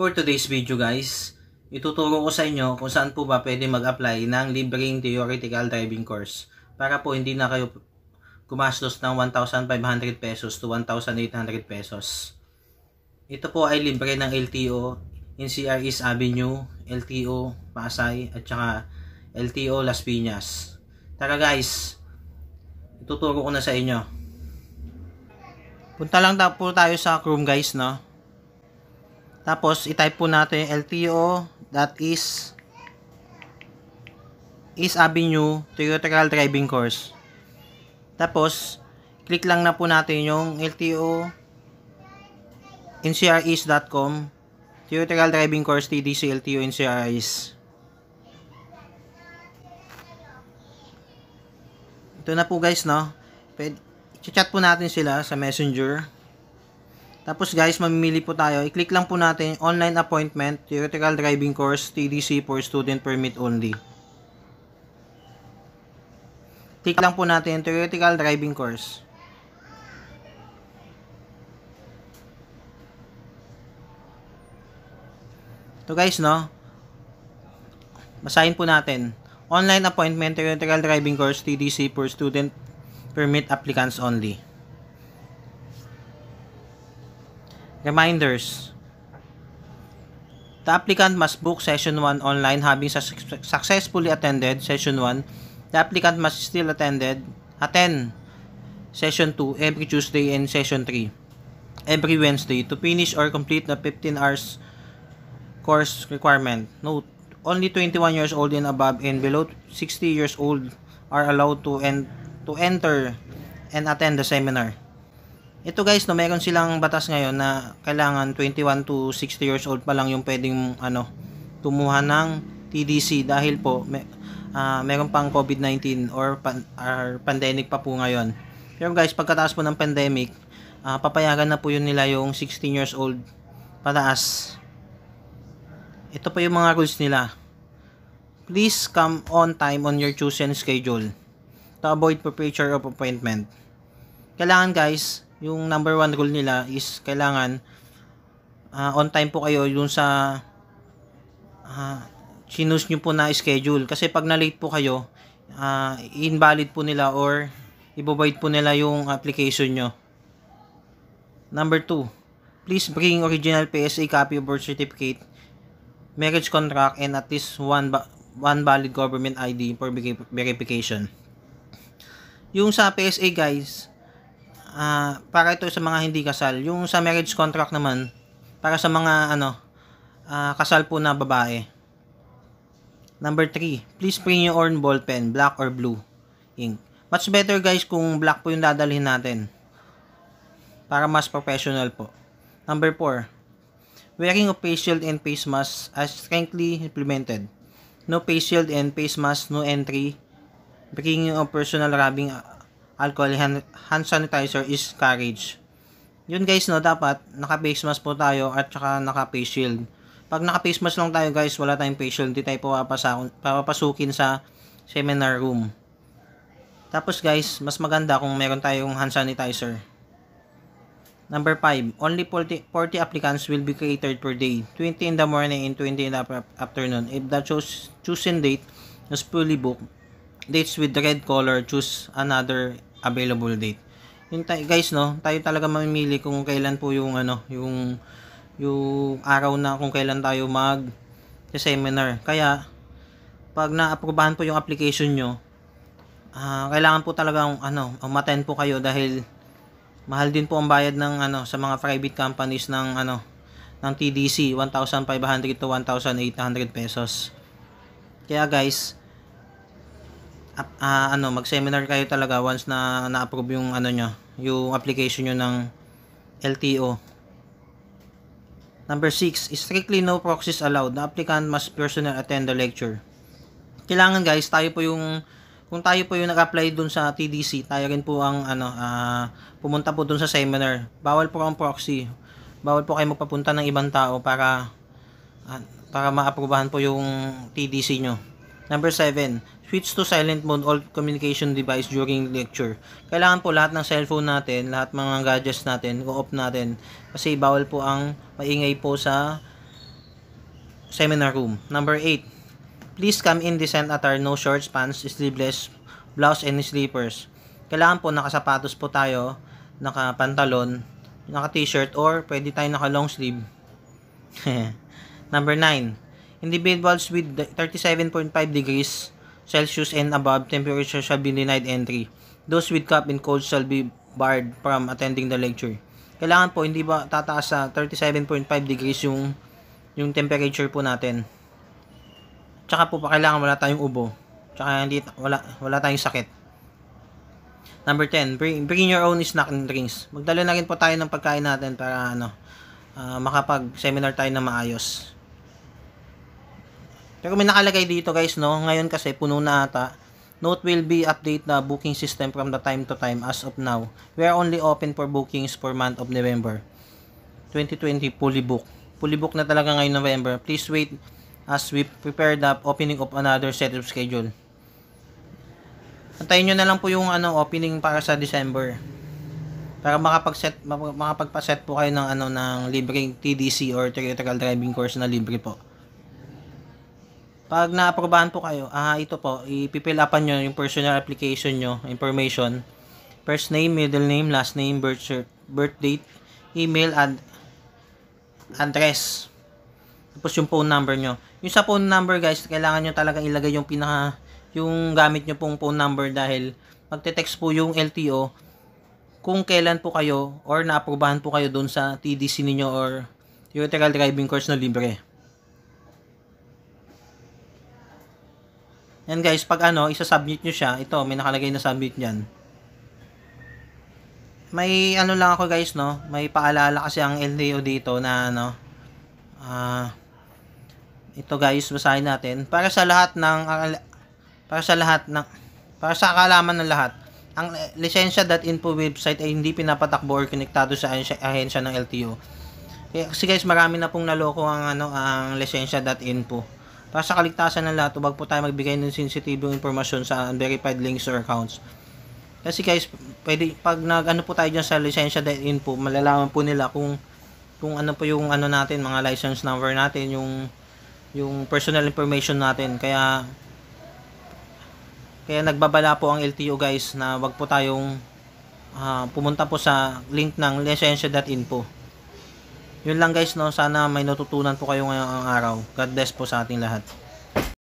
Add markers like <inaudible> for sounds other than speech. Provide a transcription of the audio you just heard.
For today's video guys, ituturo ko sa inyo kung saan po ba pwede mag-apply ng libreng theoretical driving course para po hindi na kayo gumastos ng 1,500 pesos to 1,800 pesos. Ito po ay libre ng LTO, NCR East Avenue, LTO Pasay at saka LTO Las Piñas. Tara guys, ituturo ko na sa inyo. Punta lang po tayo sa Chrome guys, no? Tapos, itype po natin LTO that is is Avenue Theoretical Driving Course. Tapos, click lang na po natin yung LTO ncris.com Theoretical Driving Course TDC LTO NCRIS. Ito na po guys, no? Pwede, chat po natin sila sa messenger. Tapos guys, mamimili po tayo. I-click lang po natin online appointment, theoretical driving course, TDC for student permit only. Click lang po natin theoretical driving course. Ito guys, no? Basahin po natin. Online appointment, theoretical driving course, TDC for student permit applicants only. Reminders. The applicant must book session 1 online having su successfully attended session 1. The applicant must still attended attend session 2 every Tuesday and session 3 every Wednesday to finish or complete the 15 hours course requirement. Note, only 21 years old and above and below 60 years old are allowed to and to enter and attend the seminar. Ito guys, no, meron silang batas ngayon na kailangan 21 to 60 years old pa lang yung pwedeng ano, tumuha ng TDC dahil po may, uh, meron pang COVID-19 or, pan, or pandemic pa po ngayon. Pero guys, pagkataas po ng pandemic, uh, papayagan na po yun nila yung 16 years old pataas. Ito pa yung mga rules nila. Please come on time on your chosen schedule to avoid premature of appointment. Kailangan guys, yung number one rule nila is kailangan uh, on time po kayo yung sa uh, sinus nyo po na schedule. Kasi pag na-late po kayo, uh, invalid po nila or ibovoid po nila yung application nyo. Number 2, please bring original PSA copy of birth certificate, marriage contract, and at least one, one valid government ID for verification. Yung sa PSA guys, uh, para ito sa mga hindi kasal. Yung sa marriage contract naman, para sa mga ano, uh, kasal po na babae. Number 3, please bring your own ball pen, black or blue ink. Much better guys kung black po yung dadalhin natin. Para mas professional po. Number 4, wearing of face shield and face mask as strictly implemented. No face shield and face mask, no entry Bringing of personal rubbing alcohol hand, sanitizer is courage. Yun guys, no, dapat naka-face mask po tayo at saka naka-face shield. Pag naka-face mask lang tayo guys, wala tayong face shield, hindi tayo papapasukin sa seminar room. Tapos guys, mas maganda kung meron tayong hand sanitizer. Number 5, only 40, 40 applicants will be catered per day, 20 in the morning and 20 in the afternoon. If the choose, chosen date is fully booked, dates with red color, choose another available date. Yung guys, no, tayo talaga mamimili kung kailan po yung ano, yung yung araw na kung kailan tayo mag seminar. Kaya pag na-aprobahan po yung application nyo, uh, kailangan po talagang ano, umattend po kayo dahil mahal din po ang bayad ng ano sa mga private companies ng ano ng TDC 1,500 to 1,800 pesos. Kaya guys, uh, ano, mag-seminar kayo talaga once na na-approve yung ano nyo, yung application nyo ng LTO. Number 6, strictly no proxies allowed. The applicant must personally attend the lecture. Kailangan guys, tayo po yung kung tayo po yung nag-apply dun sa TDC, tayo rin po ang ano, uh, pumunta po dun sa seminar. Bawal po ang proxy. Bawal po kayo magpapunta ng ibang tao para uh, para maaprubahan po yung TDC nyo. Number 7, switch to silent mode all communication device during lecture. Kailangan po lahat ng cellphone natin, lahat mga gadgets natin, go-off natin. Kasi bawal po ang maingay po sa seminar room. Number 8. Please come in decent attire, no shorts, pants, sleeveless, blouse, and slippers. Kailangan po nakasapatos po tayo, naka-pantalon, naka-t-shirt, or pwede tayo naka-long sleeve. <laughs> Number 9. Individuals with 37.5 degrees Celsius and above temperature shall be denied entry. Those with cough and cold shall be barred from attending the lecture. Kailangan po hindi ba tataas sa 37.5 degrees yung yung temperature po natin. Tsaka po pa kailangan wala tayong ubo. Tsaka hindi wala wala tayong sakit. Number 10, bring, bring your own snack and drinks. Magdala na rin po tayo ng pagkain natin para ano, ah, makapag-seminar tayo na maayos. Pero may nakalagay dito guys, no? Ngayon kasi puno na ata. Note will be update the booking system from the time to time as of now. We are only open for bookings for month of November. 2020 fully book. Fully book na talaga ngayon November. Please wait as we prepare the opening of another set of schedule. Antayin nyo na lang po yung ano, opening para sa December. Para makapag-set, mak- makapagpa-set po kayo ng ano ng libreng TDC or theoretical driving course na libre po. Pag naaprobahan po kayo, ah, ito po, ipipill upan nyo yung personal application nyo, information, first name, middle name, last name, birth, birth date, email, and address. Tapos yung phone number nyo. Yung sa phone number guys, kailangan nyo talaga ilagay yung pinaka, yung gamit nyo pong phone number dahil magte-text po yung LTO kung kailan po kayo or naaprobahan po kayo doon sa TDC ninyo or theoretical driving course na libre. Yan guys, pag ano, isa-submit nyo siya, ito, may nakalagay na submit dyan. May ano lang ako guys, no? May paalala kasi ang LTO dito na ano, ah, ito guys, basahin natin. Para sa lahat ng, para sa lahat ng, para sa kaalaman ng lahat, ang lisensya.info website ay hindi pinapatakbo or konektado sa ahensya, ng LTO. Kasi guys, marami na pong naloko ang ano ang lisensya.info. Para sa kaligtasan ng lahat, huwag po tayo magbigay ng sensitibong impormasyon sa unverified links or accounts. Kasi guys, pwede pag nag ano po tayo diyan sa lisensya.info, malalaman po nila kung kung ano po yung ano natin, mga license number natin, yung yung personal information natin. Kaya kaya nagbabala po ang LTO guys na wag po tayong ah, pumunta po sa link ng lisensya.info. Yun lang guys no, sana may natutunan po kayo ngayong araw. God bless po sa ating lahat.